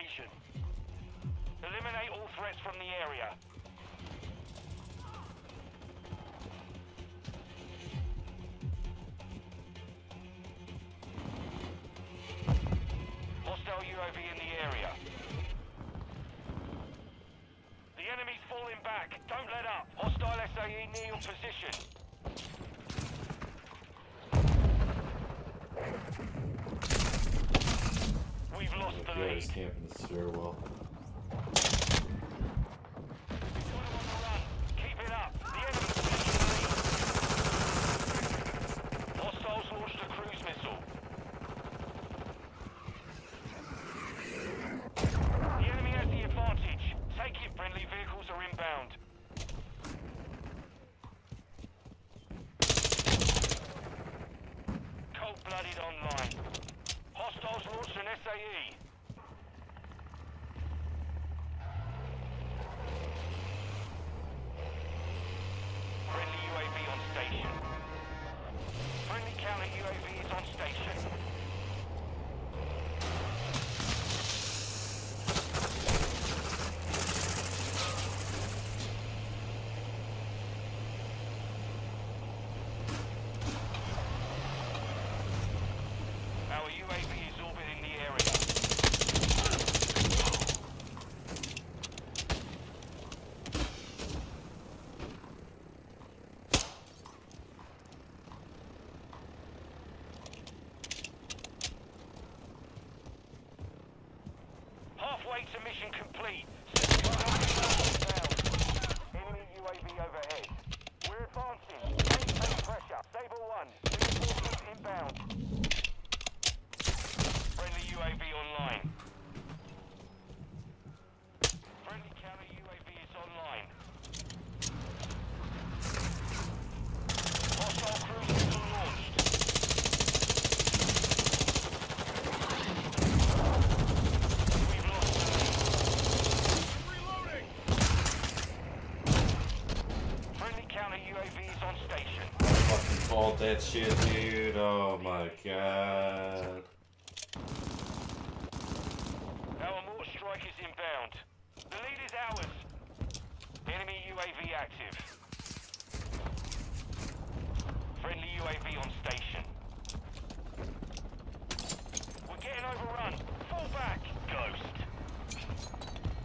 invasion. Eliminate all threats from the area. Hostile UAV in the area. The enemy's falling back. Don't let up. Hostile SAE near your position. We've lost the Yeah, lead. he's camping the stairwell. Put 'em on the run. Keep it up. The enemy's taking the lead. Hostiles launched a cruise missile. The enemy has the advantage. Take it, friendly vehicles are inbound. Cold-blooded online. Hostiles launched an E. SAE. Friendly UAV on station. Friendly counter UAV is on station. Our UAV is orbiting the area. Halfway to mission complete. Enemy UAV overhead. We're advancing. Maintain pressure. Sable 1. Reinforcements inbound. Friendly UAV online. Friendly counter UAV is online. Hostile cruise missile launched. We've lost the lead. Friendly counter UAV on station. Fucking called that shit, dude. Oh my god. Our mortar strike is inbound. The lead is ours. Enemy UAV active. Friendly UAV on station. We're getting overrun. Fall back, Ghost.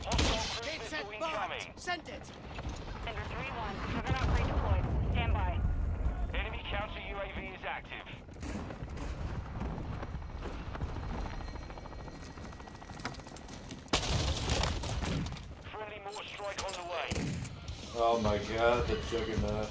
Hostile cruise missile incoming. Send it. Center 3-1. Juggernaut redeployed. Stand by. Enemy counter UAV is active. Friendly mortar strike on the way. Oh my god, the juggernaut.